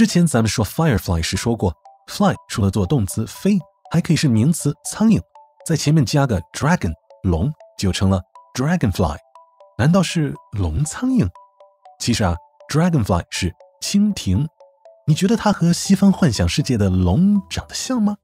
之前咱们说 firefly 时说过 fly 除了做动词飞还可以是名词苍蝇。在前面加个 dragon 龙就成了 dragonfly 难道是龙苍蝇？其实啊 dragonfly 是蜻蜓。你觉得它和西方幻想世界的龙长得像吗？